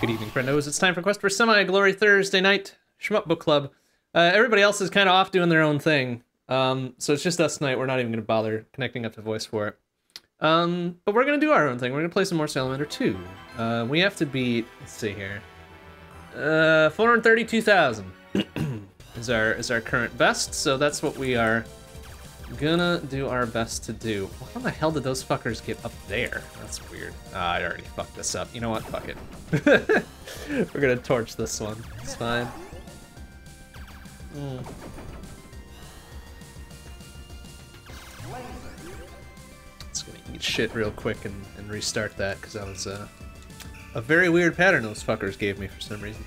Good evening, friendos. It's time for Quest for Semi-Glory Thursday night, Shmup Book Club. Uh, everybody else is kind of off doing their own thing, um, so it's just us tonight. We're not even going to bother connecting up to voice for it. Um, but we're going to do our own thing. We're going to play some more Salamander 2. Uh, we have to beat, let's see here, uh, 432,000 is our is our current best, so that's what we are gonna do our best to do. How the hell did those fuckers get up there? That's weird. Ah, I already fucked this up. You know what? Fuck it. We're gonna torch this one. It's fine. Mm. It's gonna eat shit real quick and, and restart that, because that was uh, a very weird pattern those fuckers gave me for some reason.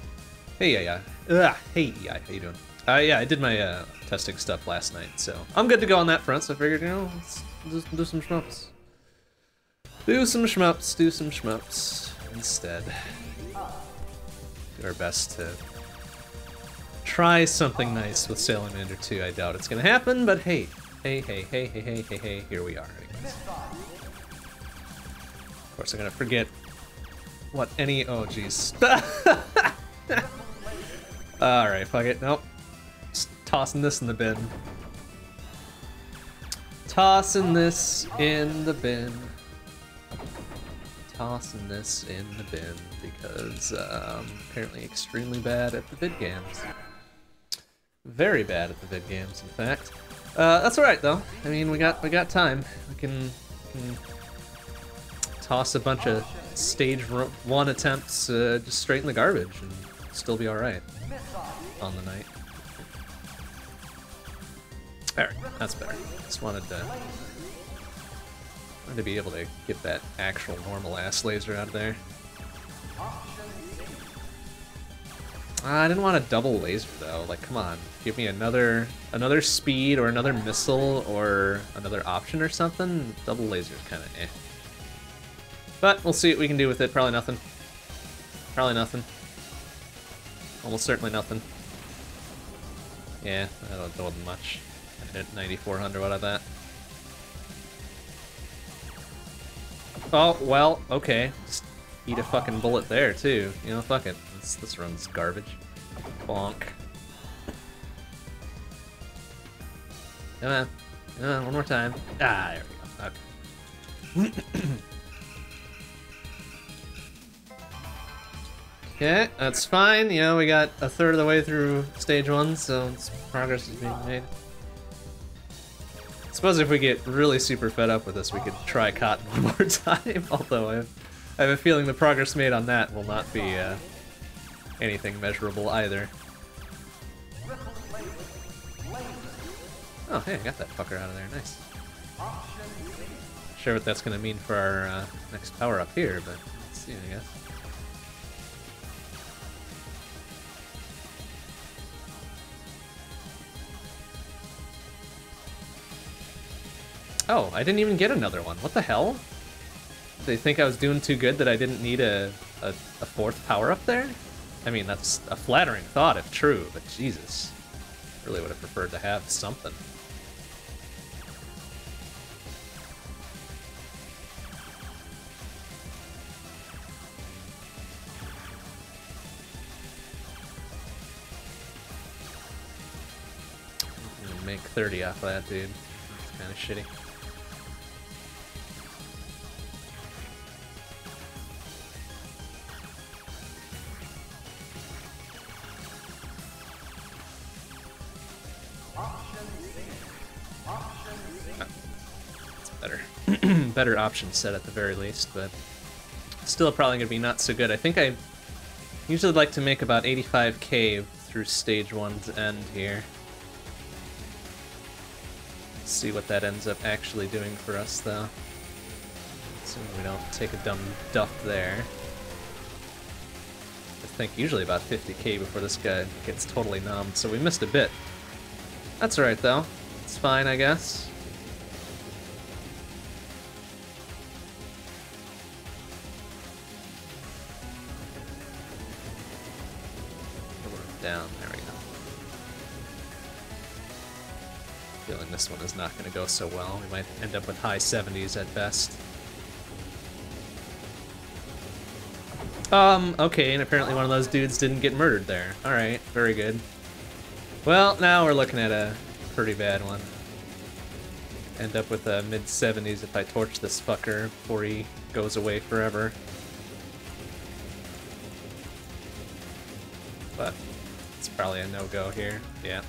Hey, yeah, yeah. Ugh, hey, yeah, how you doing? Uh, yeah, I did my uh, testing stuff last night, so I'm good to go on that front. So I figured, you know, let's just do some shmups. Do some shmups, do some shmups instead. Do our best to try something nice with Salamander 2. I doubt it's gonna happen, but hey, hey, hey, hey, hey, hey, hey, hey, here we are. Of course, I'm gonna forget what any. Oh, jeez. All right, fuck it. Nope. Tossing this in the bin. Tossing this in the bin. Tossing this in the bin because I'm apparently extremely bad at the vid games. Very bad at the vid games, in fact. Uh, that's alright though. I mean, we got we got time. We can, can toss a bunch of stage one attempts uh, just straight in the garbage and still be alright on the night. There, that's better. Just wanted to wanted to be able to get that actual normal ass laser out of there. I didn't want a double laser though. Like, come on, give me another another speed or another missile or another option or something. Double laser is kind of eh. But we'll see what we can do with it. Probably nothing. Probably nothing. Almost certainly nothing. Yeah, I don't much. Hit 9400 out of that. Oh, well, okay. Just eat a fucking bullet there, too. You know, fuck it. This, this run's garbage. Bonk. Come on. Come on, one more time. Ah, there we go. Okay. Okay, that's fine. You know, we got a third of the way through stage one, so progress is being made. Suppose if we get really super fed up with this, we could try Cotton one more time, although I have, I have a feeling the progress made on that will not be uh, anything measurable either. Oh, hey, I got that fucker out of there. Nice. Sure what that's going to mean for our uh, next power up here, but let's see, I guess. Oh, I didn't even get another one. What the hell? They think I was doing too good that I didn't need a, a, a fourth power up there? I mean, that's a flattering thought if true, but Jesus. Really would have preferred to have something. Make 30 off of that, dude. It's kind of shitty. Better option set at the very least, but still probably going to be not so good. I think I usually like to make about 85k through stage one's end here. Let's see what that ends up actually doing for us, though. Assuming we don't take a dumb duff there. I think usually about 50k before this guy gets totally numbed, so we missed a bit. That's alright, though. It's fine, I guess. This one is not going to go so well. We might end up with high 70s at best. Um, okay, and apparently one of those dudes didn't get murdered there. Alright, very good. Well, now we're looking at a pretty bad one. End up with a mid-70s if I torch this fucker before he goes away forever. But it's probably a no-go here. Yeah.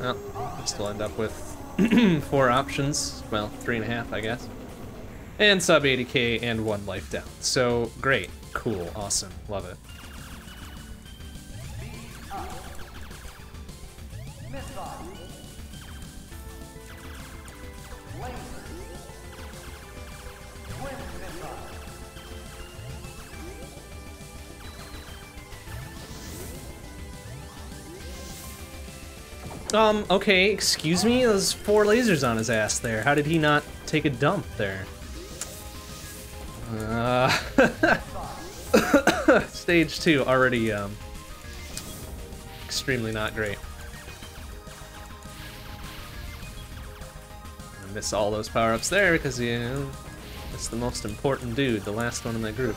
Well, I still end up with four options. Well, three and a half, I guess. And sub 80k and one life down. So, great. Cool. Awesome. Love it. Um, okay, excuse me? Those four lasers on his ass there. How did he not take a dump there? Uh, stage two, already, um, extremely not great. I miss all those power-ups there because, you it's the most important dude, the last one in the group.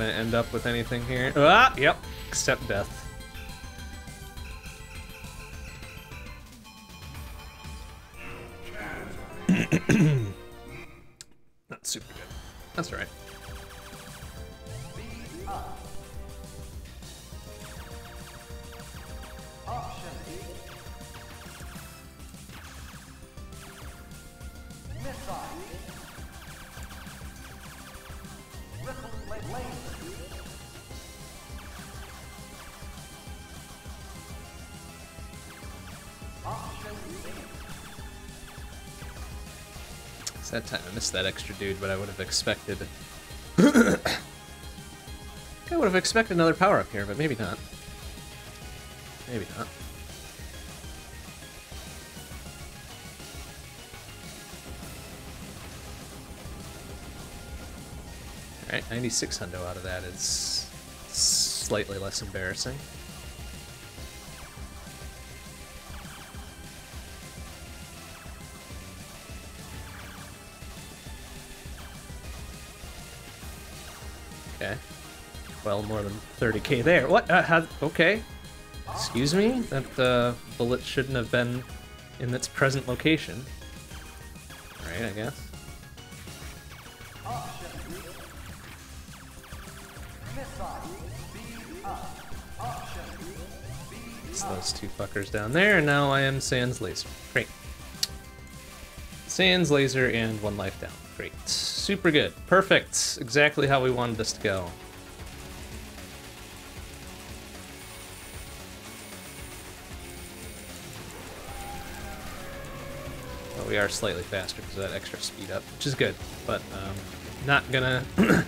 To end up with anything here. Ah, yep, except death. That time I missed that extra dude, but I would have expected... I would have expected another power-up here, but maybe not. Maybe not. Alright, 96 hundo out of that is slightly less embarrassing. Well, more than 30k there. What? Uh, how, okay. Excuse me? That uh, bullet shouldn't have been in its present location. Alright, I guess. It's those two fuckers down there, and now I am Sans Laser. Great. Sans Laser and one life down. Great. Super good. Perfect. Exactly how we wanted this to go. Are slightly faster because of that extra speed up, which is good, but um, not gonna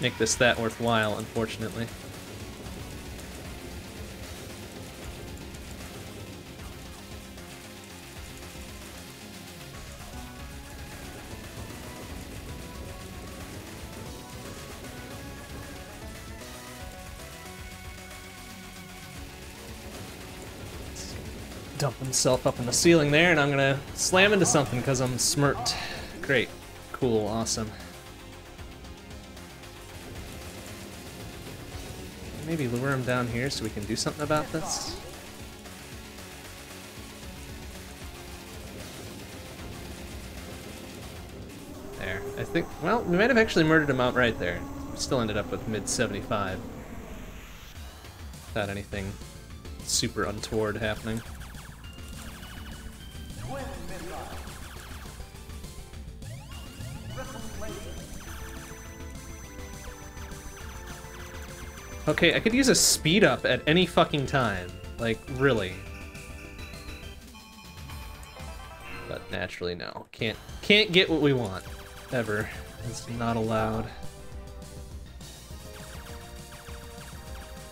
make this that worthwhile, unfortunately. Himself up in the ceiling there, and I'm gonna slam into something because I'm smirked. Great. Cool. Awesome. Maybe lure him down here so we can do something about this? There. I think, well, we might have actually murdered him out right there. Still ended up with mid-75. Without anything super untoward happening. Okay, I could use a speed up at any fucking time. Like, really. But naturally, no. Can't can't get what we want. Ever. It's not allowed.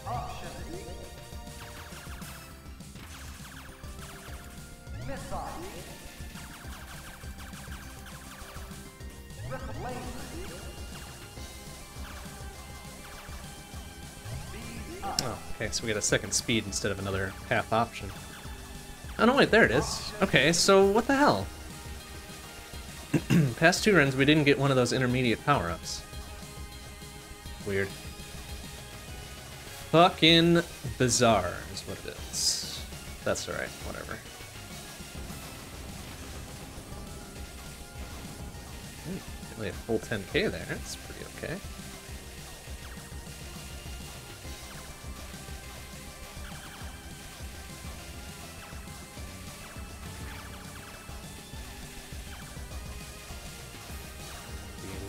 Oh, okay, so we get a second speed instead of another half option. Oh no, wait, there it is. Okay, so what the hell? Past two runs, we didn't get one of those intermediate power-ups. Weird. Fucking bizarre is what it is. That's alright, whatever. Hmm, only a full 10k there, that's pretty okay.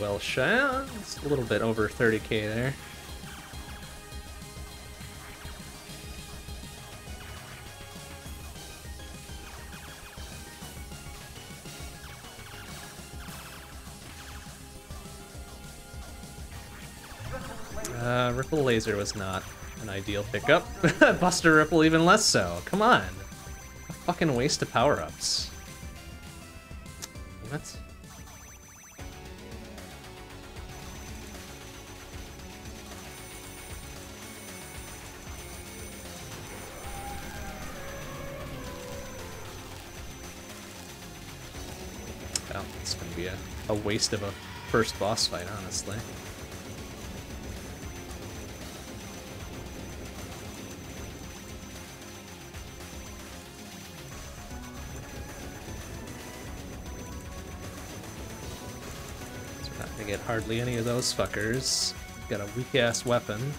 Well shy. It's a little bit over 30k there. Uh, Ripple Laser was not an ideal pickup. Buster Ripple even less so. Come on. A fucking waste of power-ups. What? A, waste of a first boss fight, honestly. So we're not gonna get hardly any of those fuckers. Got a weak ass weapon.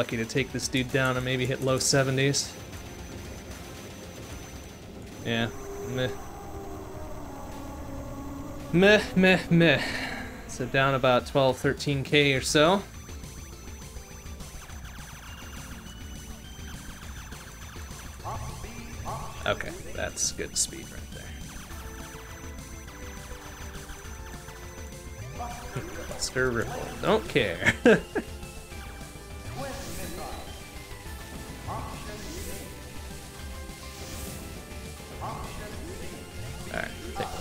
Lucky to take this dude down and maybe hit low 70s. Yeah, meh. Meh, meh, meh. So down about 12, 13k or so. Okay, that's good speed right there. Buster Ripple, don't care.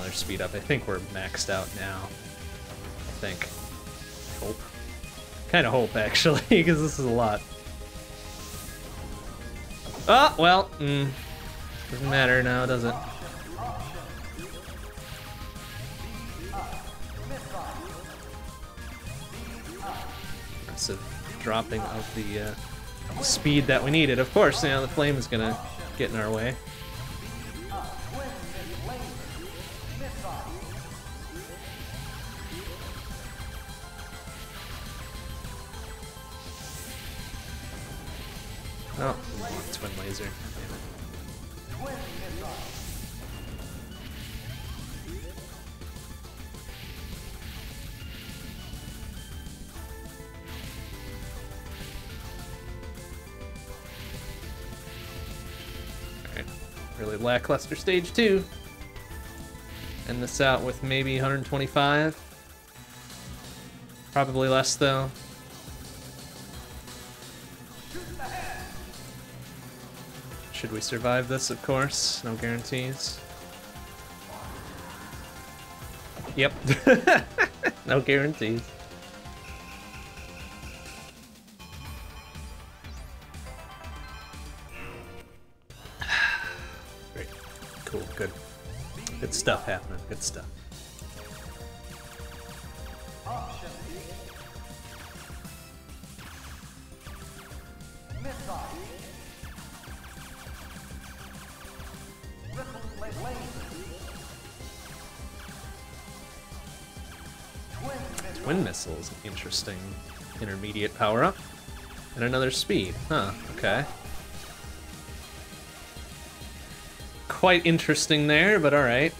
another speed up. I think we're maxed out now. I think. Hope. Kind of hope, actually, because this is a lot. Oh, well, mm, doesn't matter now, does it? Impressive dropping of the uh, speed that we needed. Of course, you know, the flame is gonna get in our way. Laser. Really lackluster stage two. End this out with maybe 125. Probably less though. Should we survive this, of course? No guarantees. Yep. no guarantees. Great. Cool, good. Good stuff happening. Good stuff. Twin missiles, interesting intermediate power up. And another speed. Huh, okay. Quite interesting there, but alright.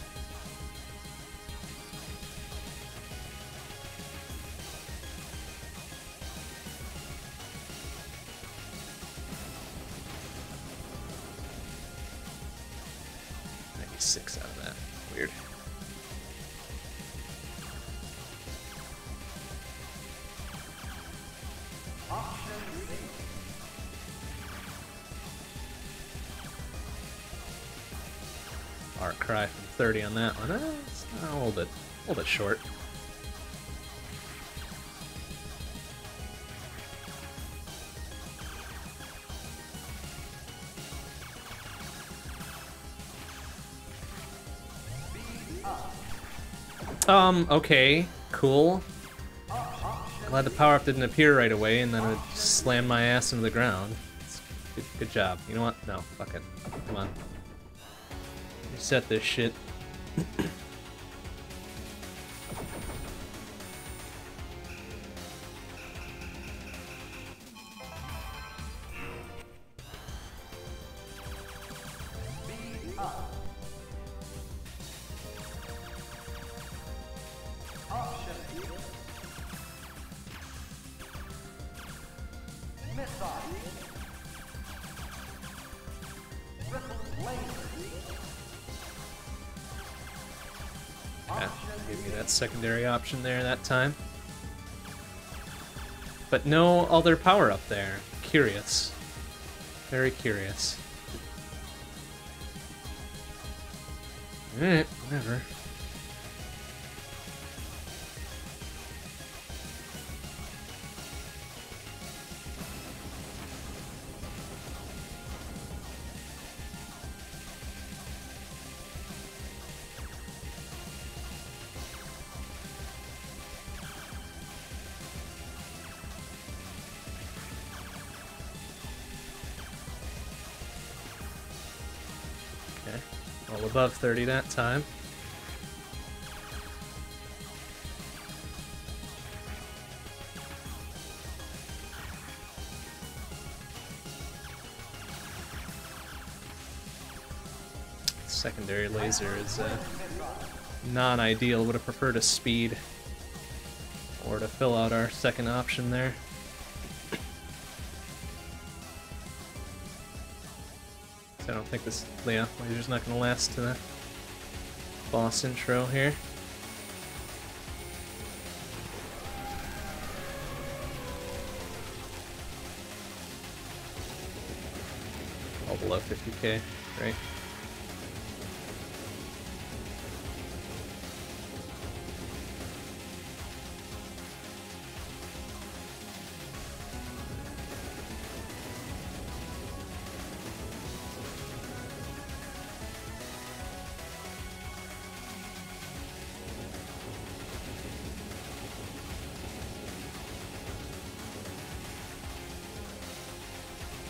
Short. Um, okay, cool. Glad the power-up didn't appear right away and then it slammed my ass into the ground. Good, good job. You know what? No, fuck it. Come on. Reset this shit. Gave me that secondary option there that time. But no other power up there. Curious. Very curious. Alright, whatever. Above 30 that time. Secondary laser is uh, non-ideal. Would have preferred a speed or to fill out our second option there. I don't think this yeah, laser's not gonna last to the boss intro here. All below 50k, right?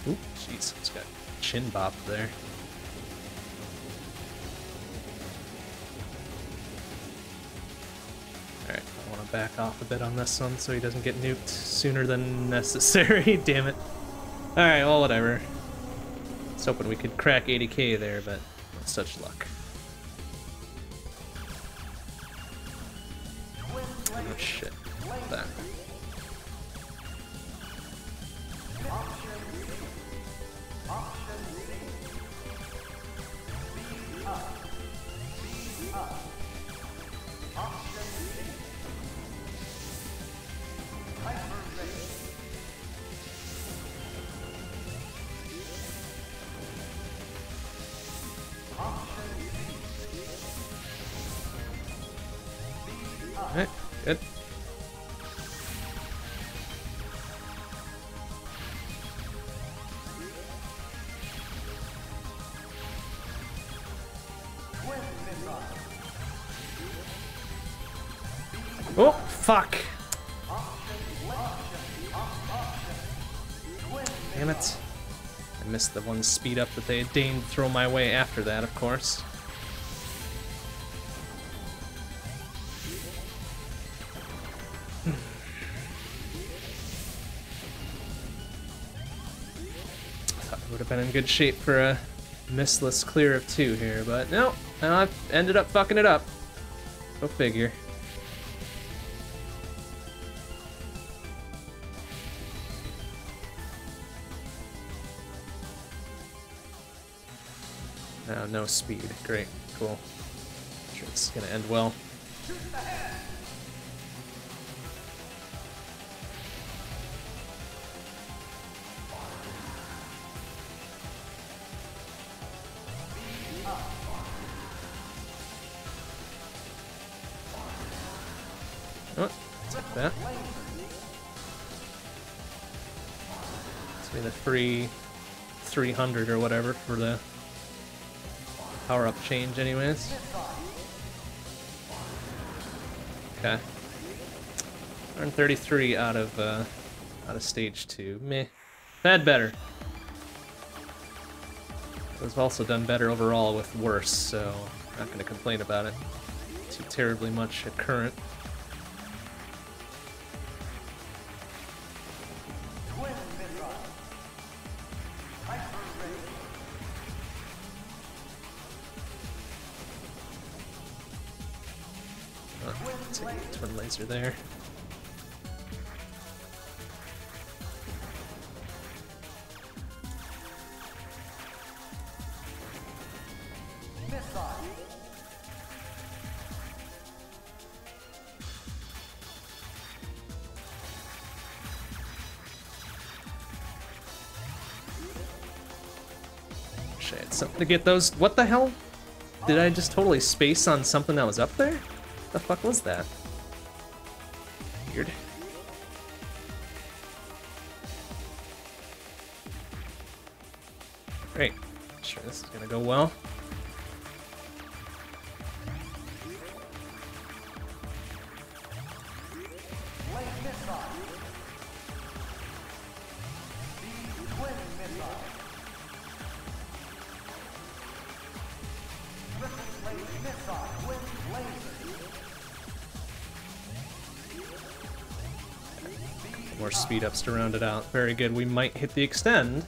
Oop, jeez, it's got chin bop there. Alright, I want to back off a bit on this one so he doesn't get nuked sooner than necessary. Damn it. Alright, well, whatever. I was hoping we could crack 80k there, but such luck. Fuck. Damn it. I missed the one speed up that they deigned throw my way after that, of course. Would have been in good shape for a missless clear of two here, but no, I've ended up fucking it up. Go figure. No, no speed. Great. Cool. I'm sure it's gonna end well. Oh, that. It's gonna free 300 or whatever for the power-up change anyways. Okay. 133 out of uh, out of stage two. Meh. Had better. I've also done better overall with worse, so not to complain about it too terribly much at current. Get those. What the hell? Did I just totally space on something that was up there? The fuck was that? Weird. Great. Sure this is gonna go well. More speed ups to round it out. Very good. We might hit the extend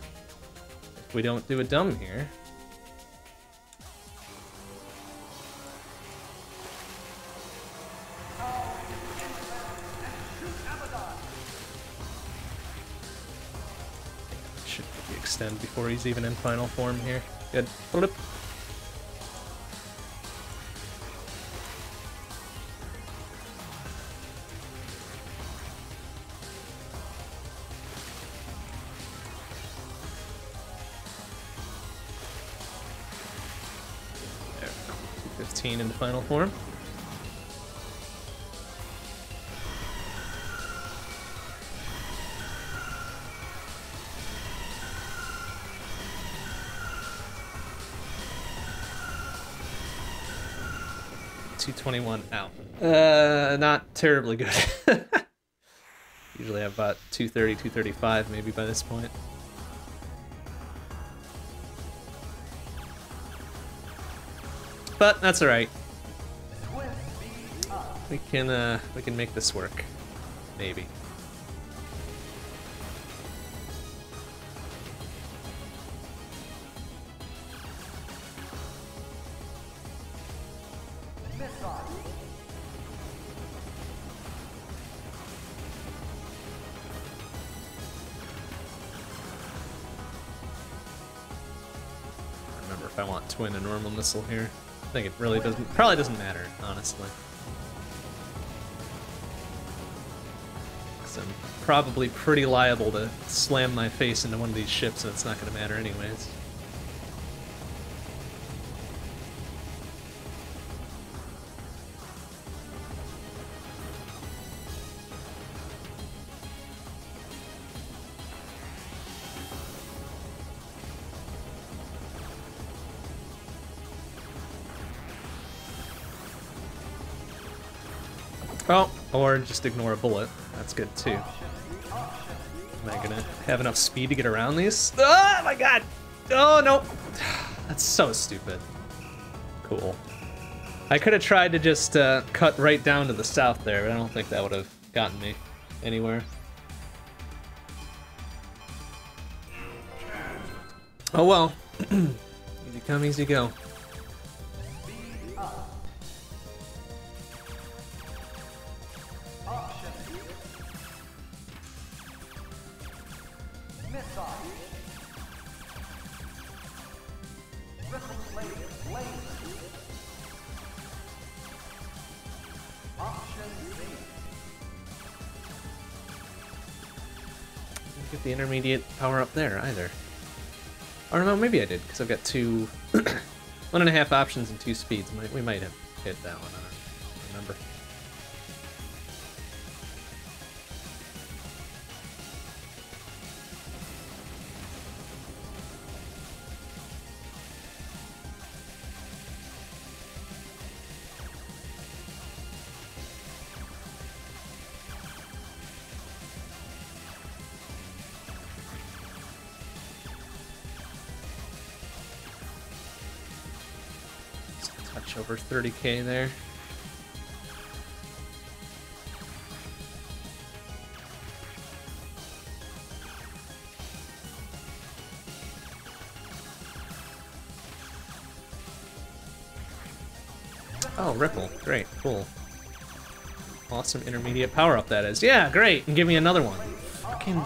if we don't do a dumb here. Should the extend before he's even in final form here. Good. Flip. Final form. Two twenty-one out. Uh, not terribly good. Usually I have about 230, 235 maybe by this point. But that's all right. We can uh, we can make this work, maybe. Remember if I want twin and normal missile here. I think it really doesn't probably doesn't matter, honestly. 'Cause I'm probably pretty liable to slam my face into one of these ships and it's not gonna matter anyways. Oh, or just ignore a bullet. That's good too. Am I gonna have enough speed to get around these? Oh my god! Oh no! That's so stupid. Cool. I could have tried to just uh, cut right down to the south there, but I don't think that would have gotten me anywhere. Oh well. easy come, easy go. Intermediate power up there either. Or no, maybe I did, because I've got two, one and a half options and two speeds. We might have hit that one, much over 30k there. Oh, Ripple. Great, cool. Awesome intermediate power up that is. Yeah, great, and give me another one. Fucking.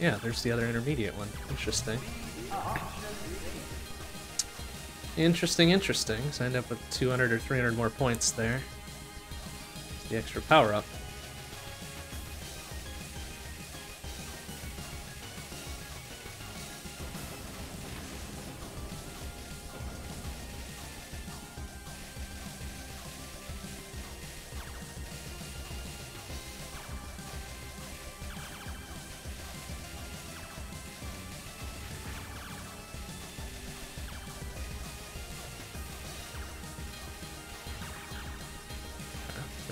Yeah, there's the other intermediate one. Interesting. Interesting, interesting. So I end up with 200 or 300 more points there. The extra power-up.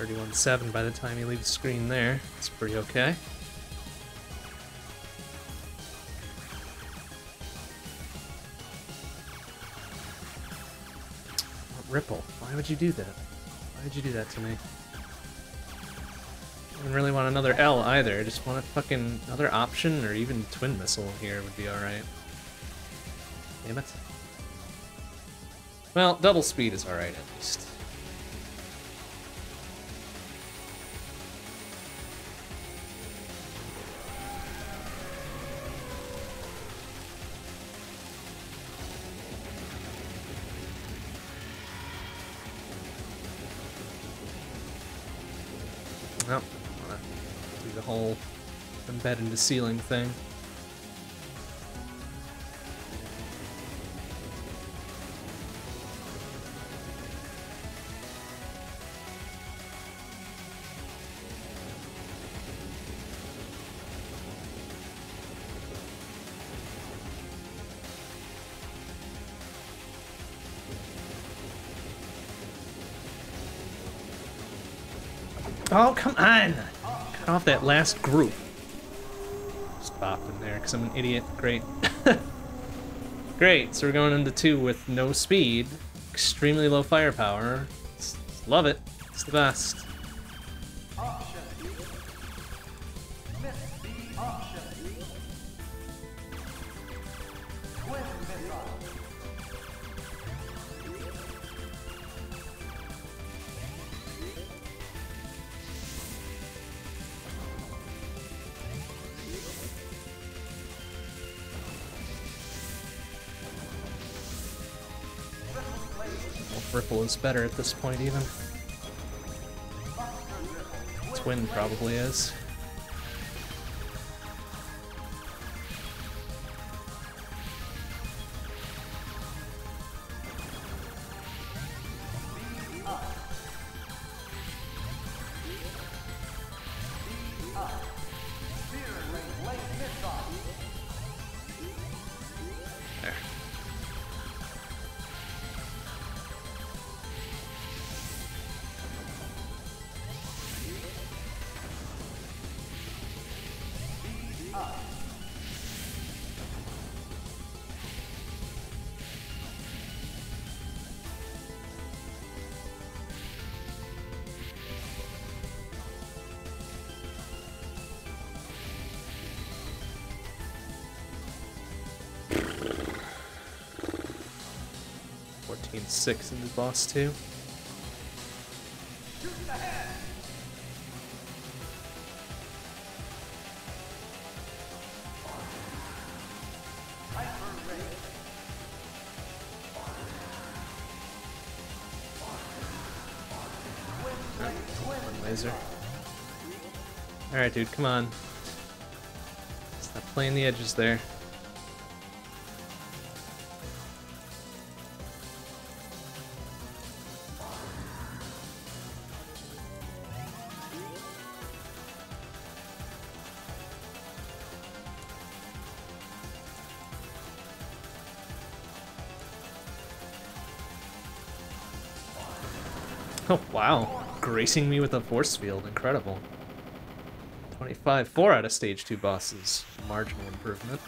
31.7 by the time you leave the screen there. It's pretty okay. Oh, Ripple. Why would you do that? Why would you do that to me? I don't really want another L either. I just want a fucking other option or even Twin Missile here would be alright. Damn it. Well, double speed is alright at least. Embed into ceiling thing. Oh, come on! Cut off that last group. In there, because I'm an idiot. Great. Great, so we're going into two with no speed, extremely low firepower. Just love it. It's the best. Ripple is better at this point, even. Twin probably is. Six in the boss laser. Alright, dude, come on. Stop playing the edges there. Oh, wow. Gracing me with a force field. Incredible. 25. 4 out of stage 2 bosses. Marginal improvement.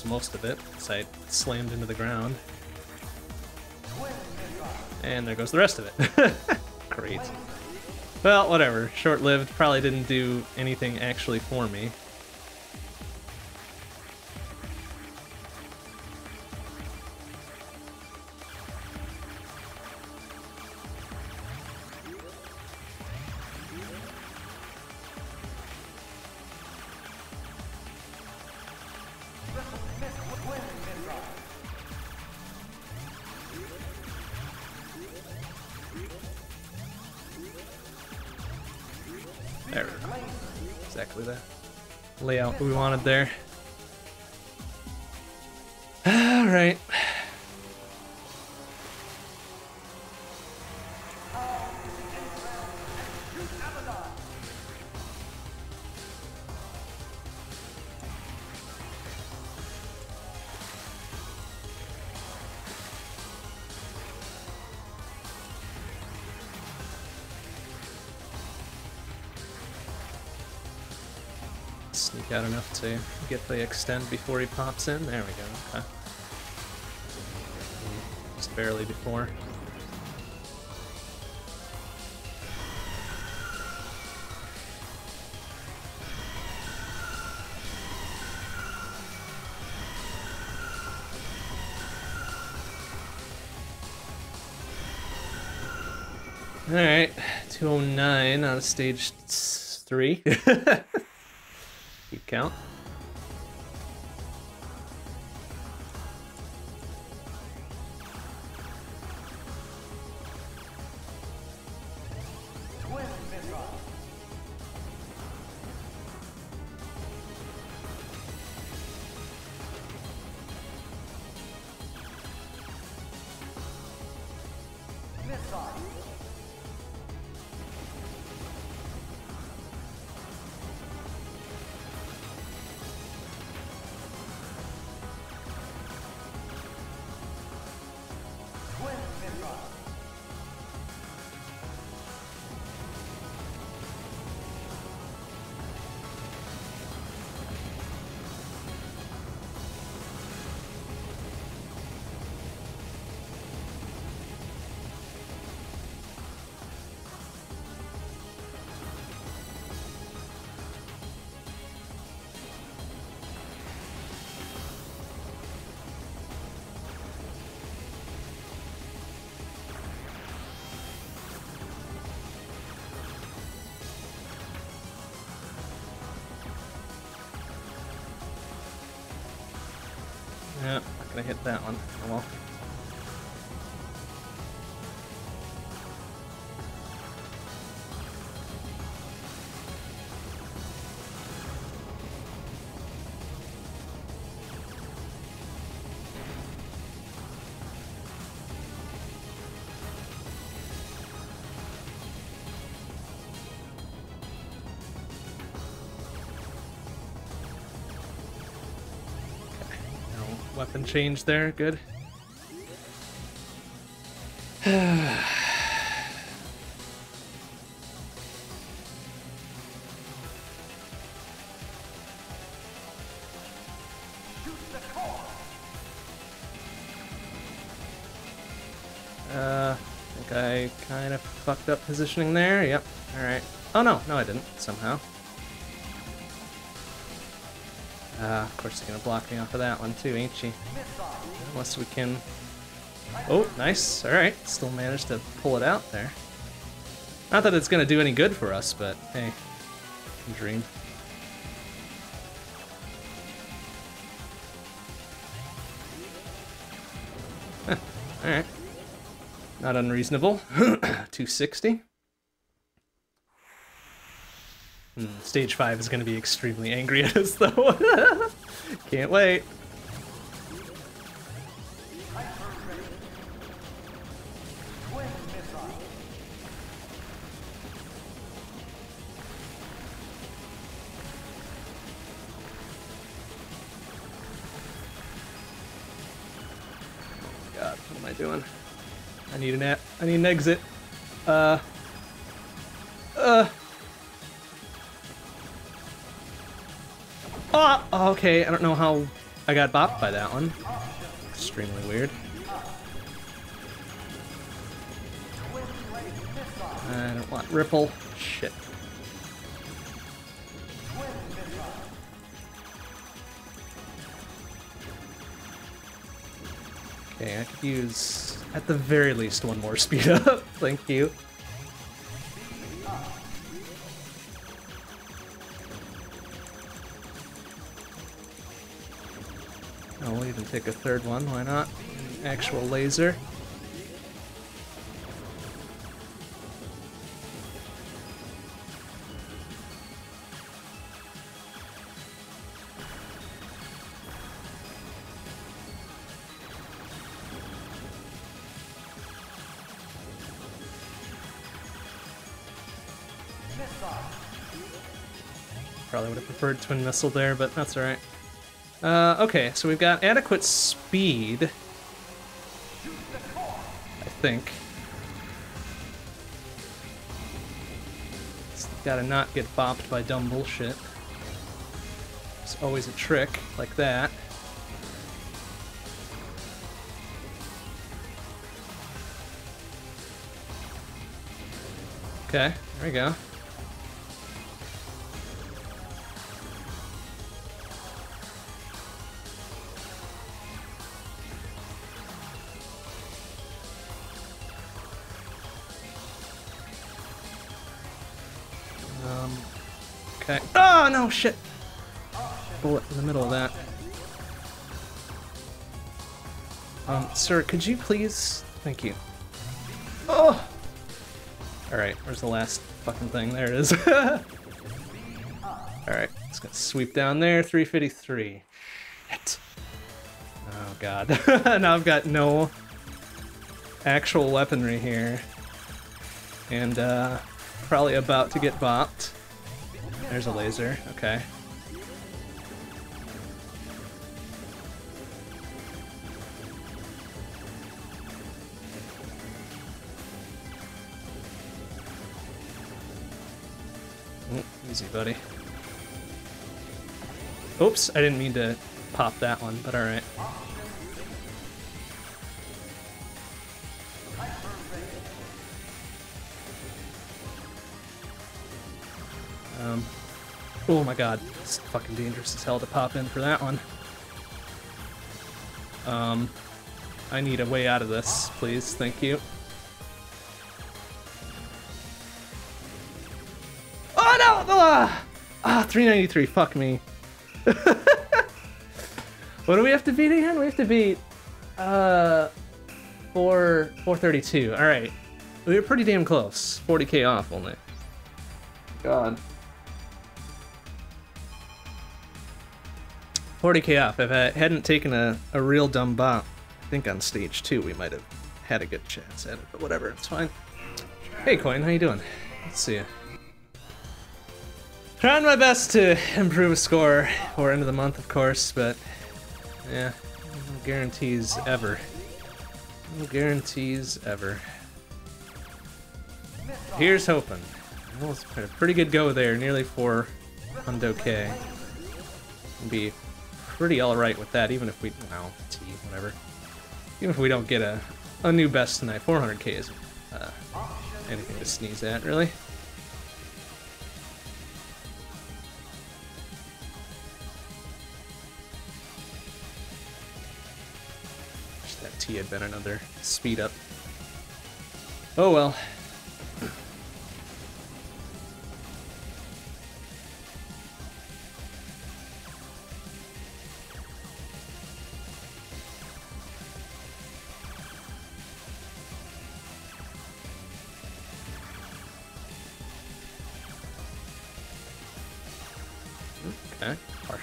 Goes most of it. Sight slammed into the ground. And there goes the rest of it. Great. Well, whatever. Short-lived. Probably didn't do anything actually for me. There we go. Exactly the layout we wanted there. Alright. Out enough to get the extend before he pops in. There we go. Okay. Just barely before. Alright, 209 on stage 3. Count. Hit that one. Change there, good. uh i kind of fucked up positioning there. Yep. All right. Oh, no. No, I didn't. Somehow. Uh, of course, you're gonna block me off of that one too, ain't she? Unless we can... Oh, nice. Alright, still managed to pull it out there. Not that it's gonna do any good for us, but hey, dream. Alright. Not unreasonable. 260. Hmm, stage 5 is going to be extremely angry at us, though. Can't wait. God, what am I doing? I need an I need an exit. Uh. Oh, okay. I don't know how I got bopped by that one. Extremely weird. I don't want ripple. Shit. Okay, I could use, at the very least, one more speed up. Thank you. Take a third one, why not? Actual laser. Probably would have preferred twin missile there, but that's alright. Uh, okay, so we've got adequate speed. I think. gotta not get bopped by dumb bullshit. It's always a trick like that. Okay, there we go. Shit. Bullet in the middle of that. Um, sir, could you please... Thank you. Oh! Alright, where's the last fucking thing? There it is. Alright, it's gonna sweep down there. 353. Shit. Oh, God. now I've got no actual weaponry here. And, uh, probably about to get bopped. There's a laser, okay. Oh, easy, buddy. Oops, I didn't mean to pop that one, but alright. My god, it's fucking dangerous as hell to pop in for that one. Um, I need a way out of this, please. Thank you. Oh no! Ah, ah 393. Fuck me. what do we have to beat again? We have to beat uh 4 432. All right. We were pretty damn close. 40k off only. God. 40k off. If I hadn't taken a, a real dumb bomb, I think on stage two we might have had a good chance at it, but whatever, it's fine. Hey Coin, how you doing? Let's see you. Trying my best to improve a score for end of the month, of course, but yeah, no guarantees ever. No guarantees ever. Here's hoping. Well, it's a pretty good go there, nearly 4 hundo K. Be pretty alright with that, even if we, well, T, whatever. Even if we don't get a, a new best tonight, 400k is uh, anything to sneeze at, really. Wish that T had been another speed up. Oh well.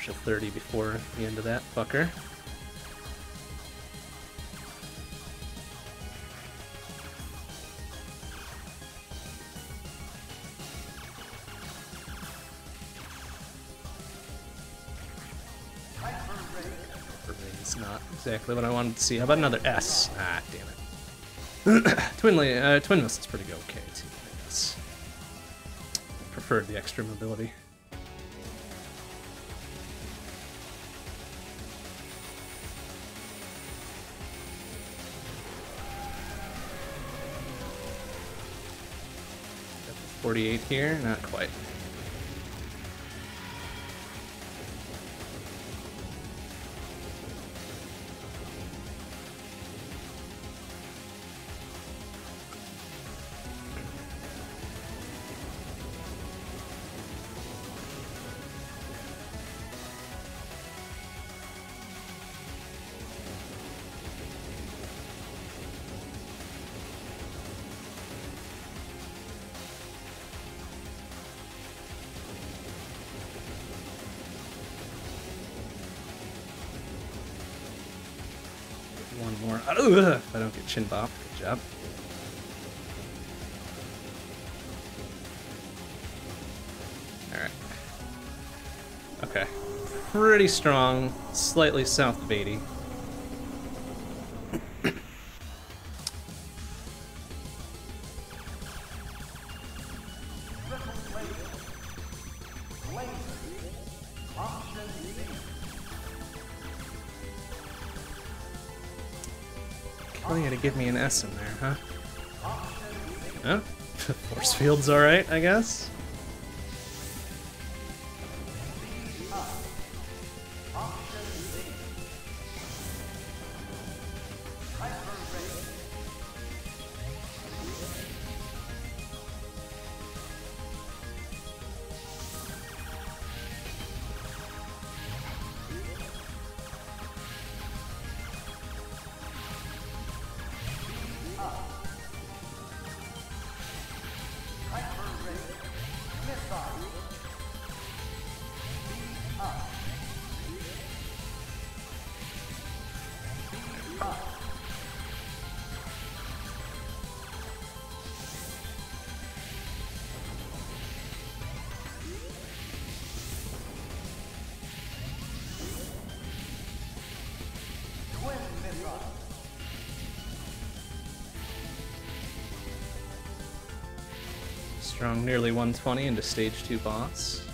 Partial 30 before the end of that fucker. It's not exactly what I wanted to see. How about another S? Ah, damn it. Twinly, uh, Twin Miss is pretty okay too, I guess. Preferred the extra mobility. Forty-eight here, not quite. Ugh, I don't get chin bopped, good job. Alright. Okay. Pretty strong, slightly south of 80. Field's alright, I guess. Strong nearly 120 into stage 2 boss.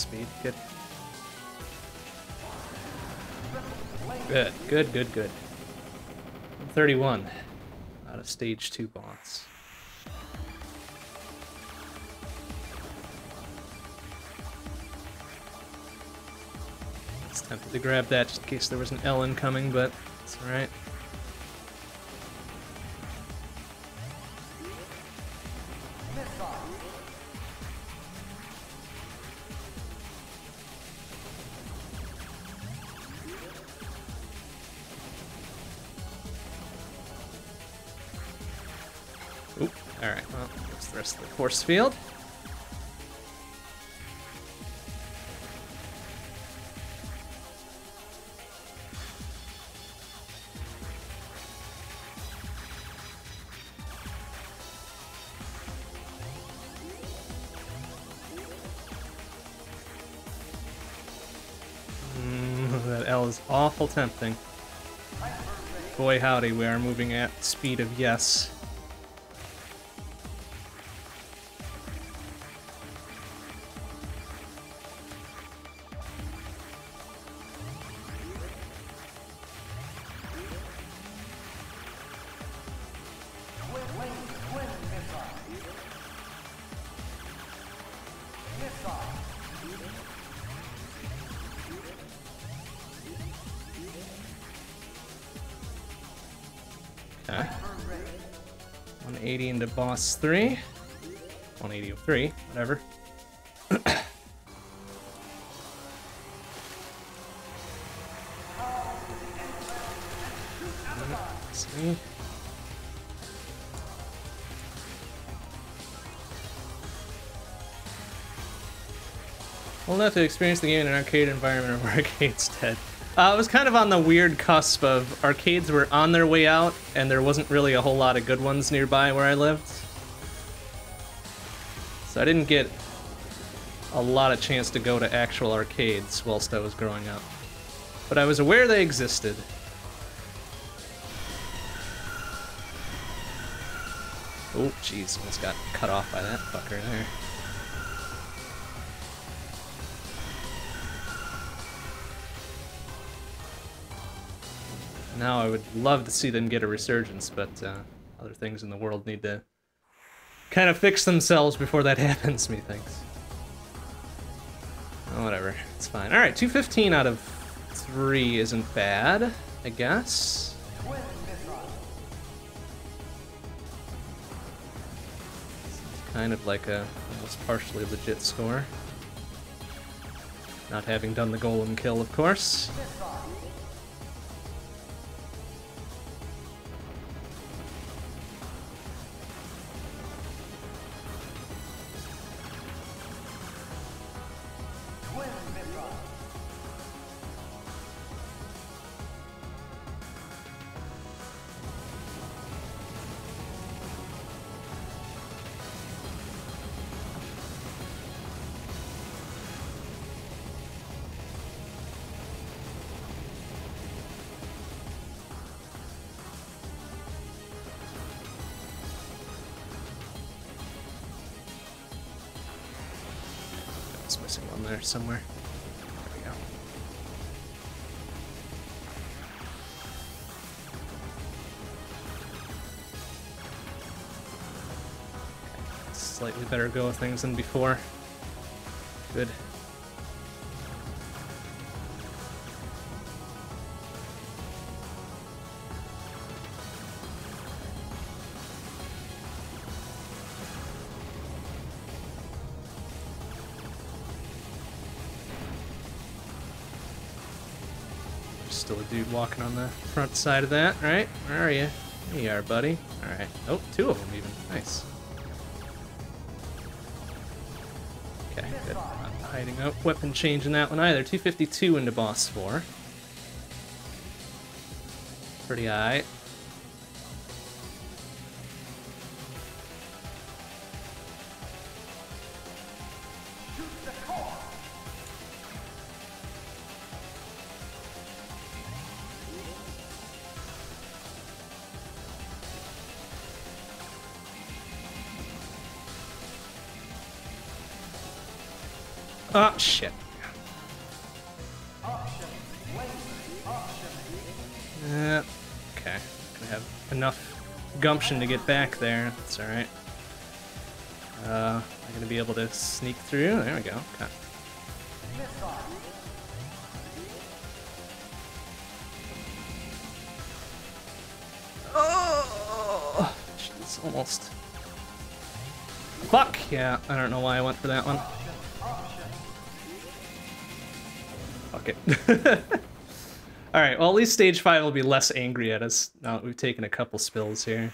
Speed. Good. Good, good, good, good. 31 out of stage 2 boss. I was tempted to grab that just in case there was an L incoming, but it's alright. There's the force field. Mm, is awful tempting. Boy howdy, we are moving at speed of yes. Boss 3. 180 whatever. See? Well enough to experience the game in an arcade environment where arcade's dead. Uh, it was kind of on the weird cusp of arcades were on their way out, and there wasn't really a whole lot of good ones nearby where I lived. So I didn't get a lot of chance to go to actual arcades whilst I was growing up. But I was aware they existed. Oh, jeez, almost got cut off by that fucker there. Now I would love to see them get a resurgence, but uh, other things in the world need to kind of fix themselves before that happens, methinks. Oh, whatever. It's fine. Alright, 215 out of 3 isn't bad, I guess. Kind of like a almost partially legit score. Not having done the golem kill, of course. There somewhere. Slightly better go of things than before. Good. Dude walking on the front side of that, right? Where are you? There you are, buddy. Alright. Oh, two of them even. Nice. Okay, good. Not hiding out weapon change in that one either. 252 into boss 4. Pretty high. To get back there. That's alright. Uh, I'm gonna be able to sneak through. There we go. Okay. Oh, almost. Fuck! Yeah, I don't know why I went for that one. Fuck it. Alright, well at least stage 5 will be less angry at us now that we've taken a couple spills here.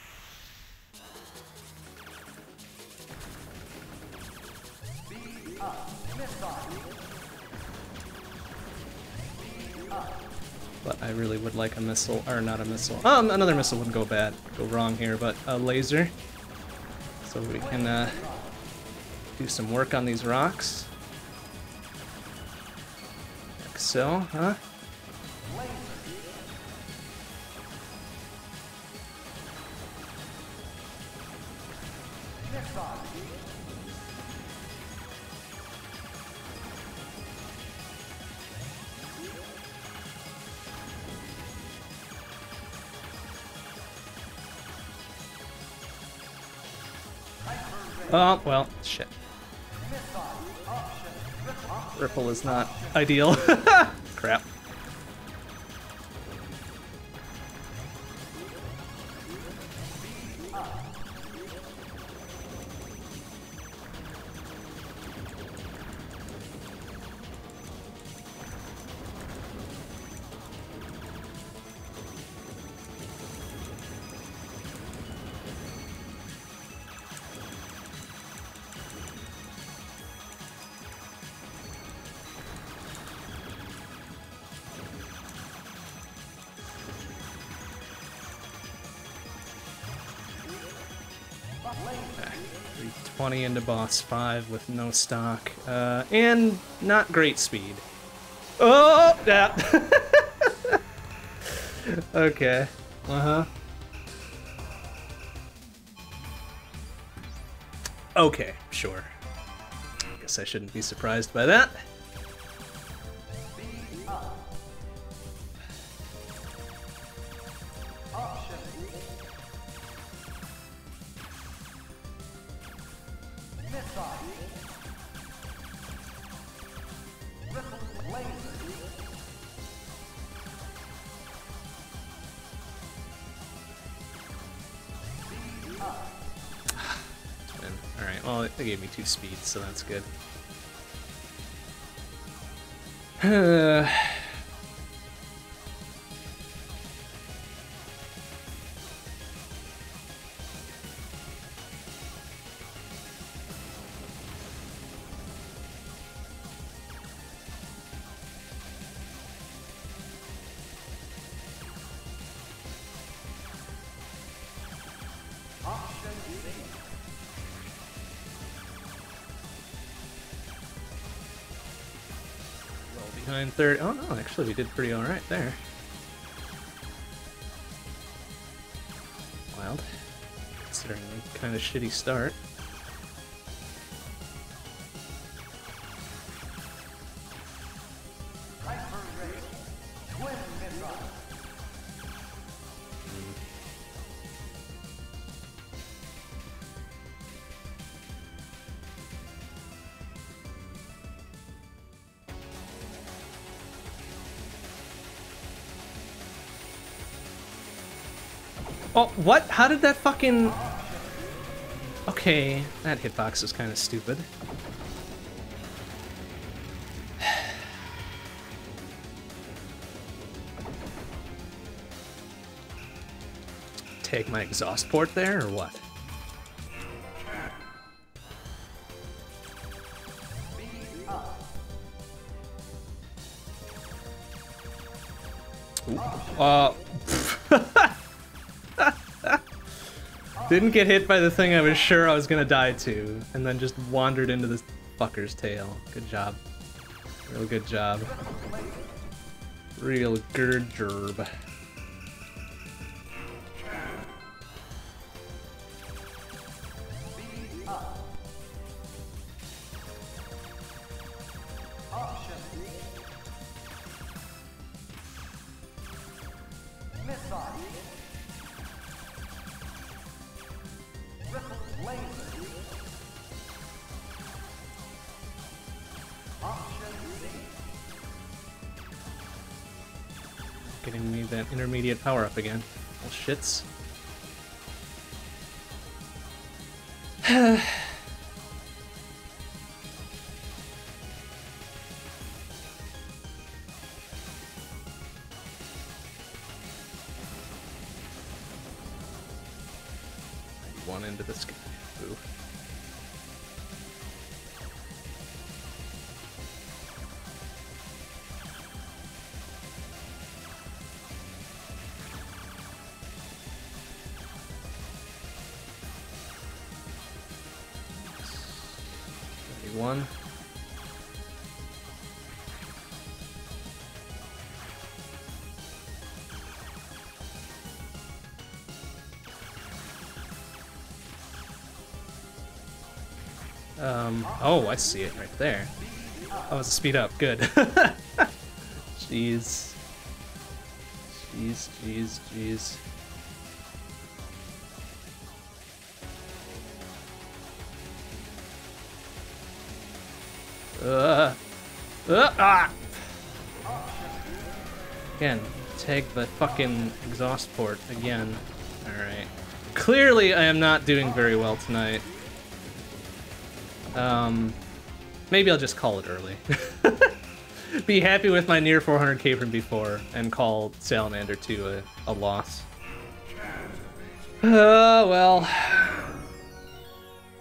But I really would like a missile, or not a missile. Um, another missile wouldn't go bad, go wrong here, but a laser. So we can uh, do some work on these rocks. Like so, huh? Is not ideal. 20 into boss 5 with no stock. Uh, and not great speed. Oh! Yeah. okay. Uh-huh. Okay, sure. I Guess I shouldn't be surprised by that. Alright, well, they gave me two speeds, so that's good. third. Oh no, actually we did pretty alright there. Wild. Considering a kind of shitty start. How did that fucking... Okay, that hitbox is kind of stupid. Take my exhaust port there, or what? Uh... Didn't get hit by the thing I was sure I was gonna die to, and then just wandered into this fucker's tail. Good job. Real good job. Real good job. Power up again. Well, shits. oh, I see it right there. Oh, it's a speed up. Good. jeez. Jeez, jeez, jeez. Uh, uh, ah! Again, take the fucking exhaust port again. Alright. Clearly I am not doing very well tonight. Um, maybe I'll just call it early. Be happy with my near 400k from before and call Salamander 2 a, a loss. Uh, well.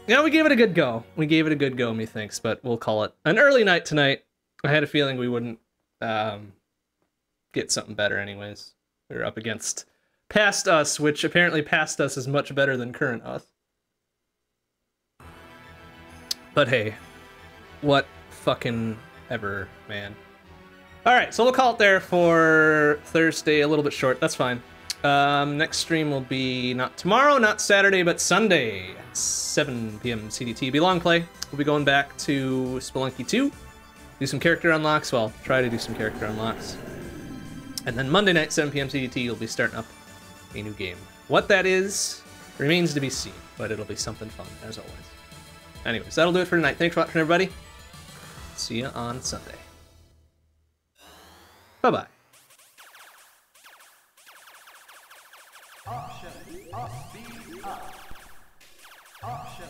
Yeah, we gave it a good go. We gave it a good go, methinks, but we'll call it an early night tonight. I had a feeling we wouldn't um, get something better anyways. We were up against past us, which apparently past us is much better than current us. But hey, what fucking ever, man. All right, so we'll call it there for Thursday, a little bit short. That's fine. Um, next stream will be not tomorrow, not Saturday, but Sunday 7 p.m. CDT. Be long play. We'll be going back to Spelunky 2, do some character unlocks. Well, try to do some character unlocks. And then Monday night, 7 p.m. CDT, you'll be starting up a new game. What that is remains to be seen, but it'll be something fun, as always. Anyways, that'll do it for tonight. Thanks for watching, everybody. See you on Sunday. Bye-bye. Option, up, up. Option,